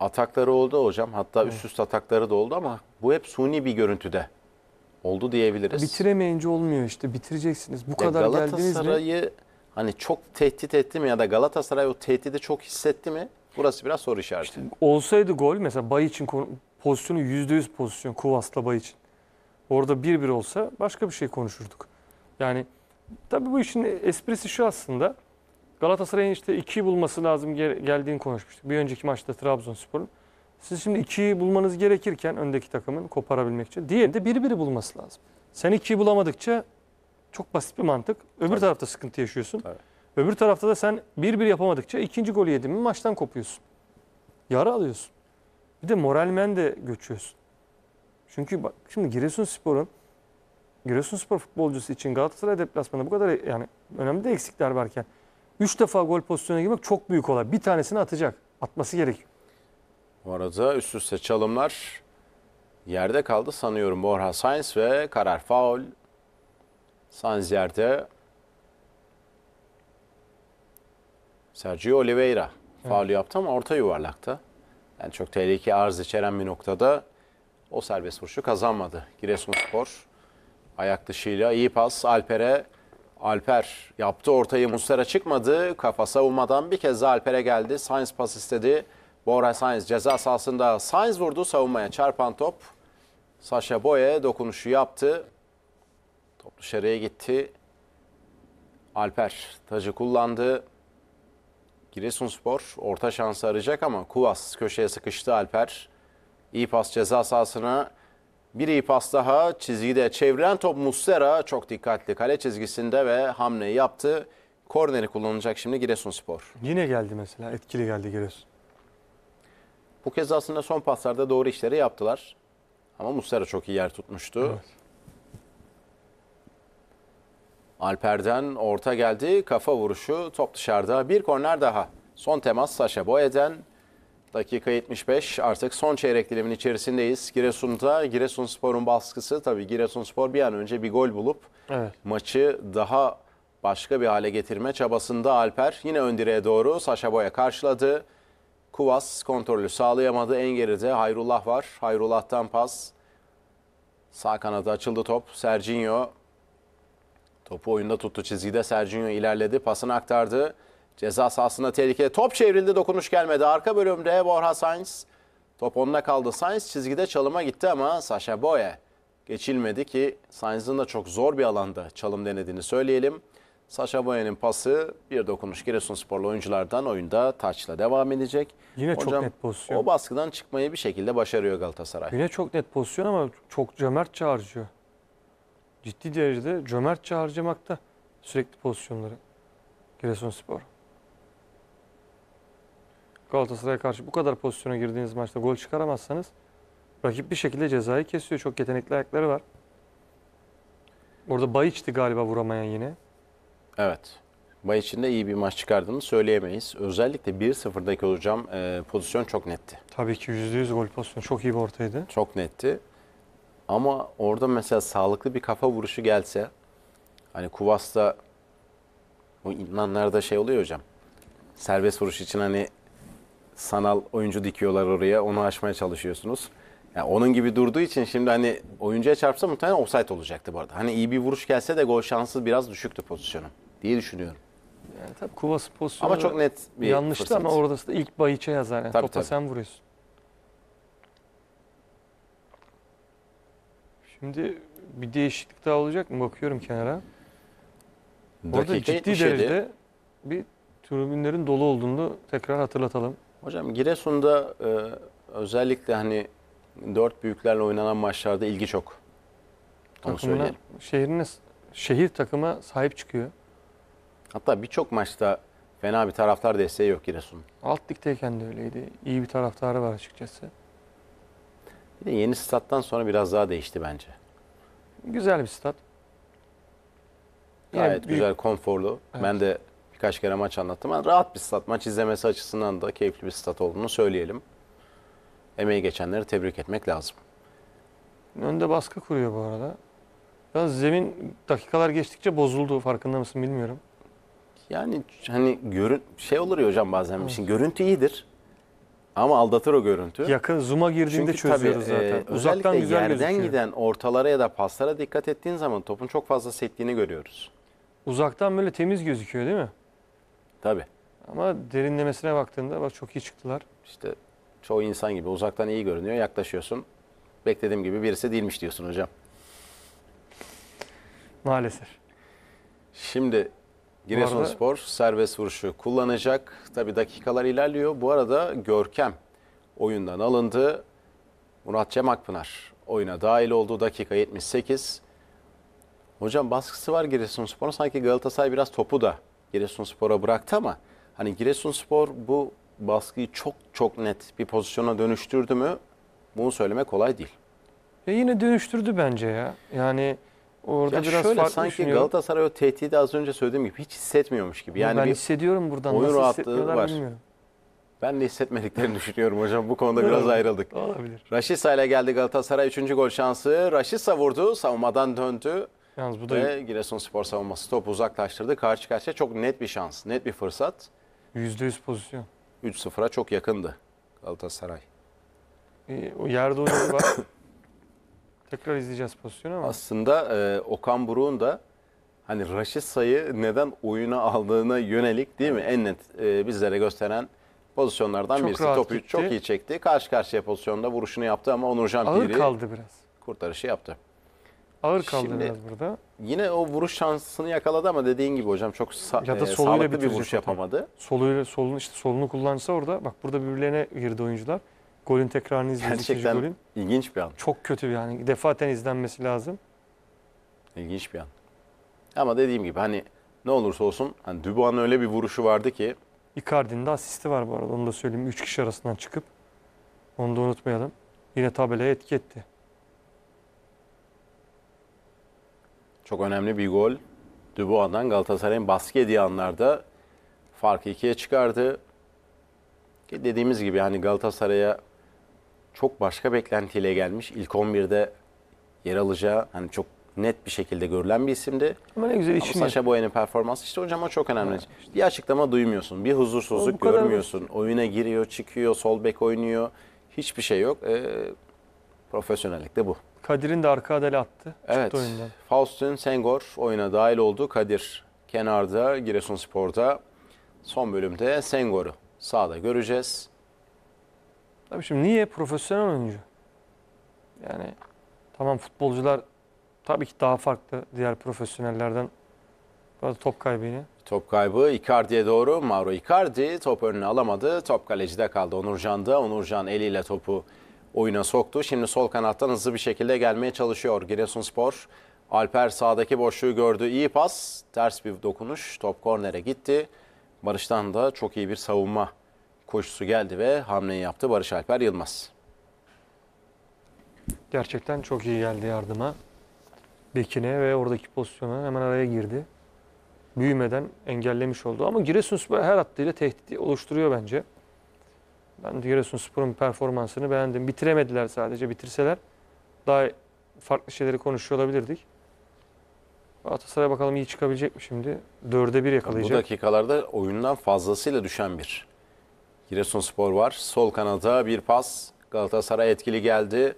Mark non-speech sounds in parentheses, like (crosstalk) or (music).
atakları oldu hocam. Hatta üst üste atakları da oldu ama bu hep suni bir görüntüde oldu diyebiliriz. Bitiremeyince olmuyor işte. Bitireceksiniz. Bu kadar geldiniz mi? Galatasaray'ı hani çok tehdit etti mi ya da Galatasaray o tehdidi çok hissetti mi? Burası biraz soru işareti. Olsaydı gol mesela Bay için konu- pozisyonu %100 pozisyon Kuvas'la Bay için. Orada 1-1 olsa başka bir şey konuşurduk. Yani tabii bu işin esprisi şu aslında. Galatasaray'ın işte 2'yi bulması lazım gel- geldiğini konuşmuştuk. Bir önceki maçta Trabzonspor'un. Siz şimdi 2'yi bulmanız gerekirken öndeki takımın koparabilmek için diğeri de 1-1'i bulması lazım. Sen 2'yi bulamadıkça çok basit bir mantık. Öbür Tabii. tarafta sıkıntı yaşıyorsun. Tabii. Öbür tarafta da sen 1-1 yapamadıkça ikinci golü yedin mi maçtan kopuyorsun. Yara alıyorsun. Bir de moralmen de göçüyorsun. Çünkü bak şimdi Giresunspor'un Giresunspor futbolcusu için Galatasaray deplasmanında bu kadar yani önemli de eksikler varken 3 defa gol pozisyonuna girmek çok büyük olay. Bir tanesini atacak. Atması gerekiyor. Bu arada üst üste çalımlar yerde kaldı sanıyorum Borja Sainz ve karar faul. Sainz yerde. Sergio Oliveira faul yaptı ama orta yuvarlakta. Yani çok tehlike arz içeren bir noktada o serbest vuruşu kazanmadı. Giresunspor ayak dışıyla iyi pas Alper'e. Alper yaptı ortayı Muslera çıkmadı. Kafa savunmadan bir kez daha Alper'e geldi. Sainz pas istedi. Bora Sainz ceza sahasında Sainz vurdu savunmaya çarpan top. Sasha Boye dokunuşu yaptı. Top dışarıya gitti. Alper tacı kullandı. Giresunspor orta şansı arayacak ama Kuvas köşeye sıkıştı Alper. İyi pas ceza sahasına. Bir iyi pas daha çizgide çeviren top Muslera çok dikkatli kale çizgisinde ve hamleyi yaptı. Korneri kullanacak şimdi Giresunspor. Yine geldi mesela. Etkili geldi Giresun. Bu kez aslında son paslarda doğru işleri yaptılar. Ama Muslera çok iyi yer tutmuştu. Evet. Alper'den orta geldi. Kafa vuruşu top dışarıda. Bir korner daha. Son temas Saşa Boye'den. Dakika 75. Artık son çeyrek dilimin içerisindeyiz. Giresun'da Giresunspor'un baskısı. Tabii Giresunspor bir an önce bir gol bulup Evet. maçı daha başka bir hale getirme çabasında Alper. Yine ön direğe doğru Saşa Boya karşıladı. Kuvas kontrolü sağlayamadı. En geride Hayrullah var. Hayrullah'tan pas. Sağ kanada açıldı top. Serginho topu oyunda tuttu çizgide. Serginho ilerledi. Pasını aktardı. Ceza sahasında tehlike. Top çevrildi. Dokunuş gelmedi. Arka bölümde Borja Sainz. Top onunla kaldı. Sainz çizgide çalıma gitti ama Sasha Boye geçilmedi ki Sainz'ın da çok zor bir alanda çalım denediğini söyleyelim. Sasha Boye'nin pası bir dokunuş Giresunsporlu oyunculardan oyunda taçla devam edecek. Yine çok net pozisyon. O baskıdan çıkmayı bir şekilde başarıyor Galatasaray. Yine çok net pozisyon ama çok cömertçe harcıyor. Ciddi derecede cömertçe harcamakta sürekli pozisyonları Giresunspor. Galatasaray'a karşı bu kadar pozisyona girdiğiniz maçta gol çıkaramazsanız rakip bir şekilde cezayı kesiyor. Çok yetenekli ayakları var. Orada Bayiç'ti galiba vuramayan yine. Evet. Bay için de iyi bir maç çıkardığını söyleyemeyiz. Özellikle 1-0'daki hocam e, pozisyon çok netti. Tabii ki %100 gol pozisyonu. Çok iyi bir ortaydı. Çok netti. Ama orada mesela sağlıklı bir kafa vuruşu gelse hani Kuvas'ta o idmanlarda şey oluyor hocam. Serbest vuruş için hani sanal oyuncu dikiyorlar oraya. Onu aşmaya çalışıyorsunuz. Yani onun gibi durduğu için şimdi hani oyuncuya çarpsa muhtemelen offside olacaktı bu arada. Hani iyi bir vuruş gelse de gol şansı biraz düşüktü pozisyonu diye düşünüyorum. Yani tabii Kuvas pozisyonu Ama çok net bir yanlıştı fırsat. ama orada da ilk Bayiç'e yazar. Yani Tabii, topa tabii. sen vuruyorsun. Şimdi bir değişiklik daha olacak mı? Bakıyorum kenara. Orada Dakika ciddi 77. derecede bir tribünlerin dolu olduğunu tekrar hatırlatalım. Hocam Giresun'da e, özellikle hani dört büyüklerle oynanan maçlarda ilgi çok. Onu Takımına, söyleyelim. şehrine, şehir takıma sahip çıkıyor. Hatta birçok maçta fena bir taraftar desteği yok Giresun'un. Alt ligdeyken de öyleydi. İyi bir taraftarı var açıkçası. Bir de yeni stat'tan sonra biraz daha değişti bence. Güzel bir stat. Yine Gayet büyük- güzel, konforlu. Evet. Ben de birkaç kere maç anlattım. Yani rahat bir stat. Maç izlemesi açısından da keyifli bir stat olduğunu söyleyelim. Emeği geçenleri tebrik etmek lazım. Önde baskı kuruyor bu arada. Biraz zemin dakikalar geçtikçe bozuldu. Farkında mısın bilmiyorum. Yani hani görün şey olur ya hocam bazen. Şimdi görüntü iyidir. Ama aldatır o görüntü. Yakın zoom'a girdiğinde Çünkü tabii çözüyoruz zaten. e, Uzaktan güzel yerden gözüküyor. giden ortalara ya da paslara dikkat ettiğin zaman topun çok fazla sektiğini görüyoruz. Uzaktan böyle temiz gözüküyor değil mi? Tabii. Ama derinlemesine baktığında bak çok iyi çıktılar. İşte çoğu insan gibi uzaktan iyi görünüyor. Yaklaşıyorsun. Beklediğim gibi birisi değilmiş diyorsun hocam. Maalesef. Şimdi Giresunspor serbest vuruşu kullanacak. Tabii dakikalar ilerliyor. Bu arada Görkem oyundan alındı. Murat Cem Akpınar oyuna dahil oldu. Dakika 78. Hocam baskısı var Giresunspor'un. Sanki Galatasaray biraz topu da Giresunspor'a bıraktı ama hani Giresunspor bu baskıyı çok çok net bir pozisyona dönüştürdü mü? Bunu söylemek kolay değil. Ya yine dönüştürdü bence ya. Yani orada Ya biraz şöyle farklı sanki düşünüyorum. Galatasaray o tehdidi az önce söylediğim gibi hiç hissetmiyormuş gibi. Yani ben bir hissediyorum buradan. oyun Nasıl hissetmiyorlar var. bilmiyorum. Ben de hissetmediklerini (laughs) düşünüyorum hocam. Bu konuda biraz ayrıldık. Olabilir. Raşitsa ile geldi Galatasaray 3. gol şansı. Raşitsa vurdu. Savunmadan döndü. Yalnız bu da Ve Giresunspor savunması topu uzaklaştırdı. Karşı karşıya çok net bir şans. Net bir fırsat. %100 pozisyon. 3-0'a çok yakındı Galatasaray. Ee, o yerde oynadı var. (coughs) Tekrar izleyeceğiz pozisyonu ama. Aslında e, Okan Buruk'un da hani Raşitsa'yı neden oyuna aldığına yönelik değil mi? En net e, bizlere gösteren pozisyonlardan Çok birisi. rahat Topu gitti. çok iyi çekti. Karşı karşıya pozisyonda vuruşunu yaptı ama Onurcan Ağır Piri kaldı biraz. kurtarışı yaptı. Ağır kaldı Şimdi- biraz burada. Yine o vuruş şansını yakaladı ama dediğin gibi hocam çok sa- Ya da e, sağlıklı bir vuruş yapamadı. Soluyla solunu işte solunu kullansa orada bak burada birbirlerine girdi oyuncular. Golün tekrarını ikinci Gerçekten golün. ilginç bir an. Çok kötü yani defaten izlenmesi lazım. İlginç bir an. Ama dediğim gibi hani ne olursa olsun hani Dubois'un öyle bir vuruşu vardı ki Icardi'nin de asisti var bu arada onu da söyleyeyim. 3 kişi arasından çıkıp onu da unutmayalım. Yine tabelaya etki etti. Çok önemli bir gol. Dubois'dan Galatasaray'ın baskı yediği anlarda farkı ikiye çıkardı. Ki dediğimiz gibi hani Galatasaray'a çok başka beklentiyle gelmiş. İlk 11'de yer alacağı hani çok net bir şekilde görülen bir isimdi. Ama ne güzel içini. Saşa Boyan'ın performansı işte hocam o çok önemli. Bir açıklama duymuyorsun. Bir huzursuzluk O bu kadar görmüyorsun. Oyuna giriyor, çıkıyor, sol bek oynuyor. Hiçbir şey yok. Ee, profesyonellik de bu. Kadir'in de arka adele attı. Evet. Faustin Sengor oyuna dahil oldu. Kadir kenarda Giresunspor'da. Son bölümde Sengor'u sağda göreceğiz. Tabii şimdi niye profesyonel oyuncu? Yani tamam futbolcular tabii ki daha farklı diğer profesyonellerden. Bu arada top kaybı yine. Top kaybı Icardi'ye doğru. Mauro Icardi top önüne alamadı. Top kalecide kaldı Onurcan'da. Onurcan eliyle topu oyuna soktu. Şimdi sol kanattan hızlı bir şekilde gelmeye çalışıyor Giresunspor. Alper sağdaki boşluğu gördü. İyi pas. Ters bir dokunuş. Top kornere gitti. Barış'tan da çok iyi bir savunma koşusu geldi ve hamleyi yaptı Barış Alper Yılmaz. Gerçekten çok iyi geldi yardıma. Bekine ve oradaki pozisyona hemen araya girdi. Büyümeden engellemiş oldu. Ama Giresunspor her hattıyla tehdit oluşturuyor bence. Ben Giresunspor'un performansını beğendim. Bitiremediler sadece. Bitirseler daha farklı şeyleri konuşuyor olabilirdik. Galatasaray'a bakalım iyi çıkabilecek mi şimdi? Dörde bir Bu yakalayacak. dakikalarda oyundan fazlasıyla düşen bir Giresunspor var. Sol kanada bir pas. Galatasaray etkili geldi.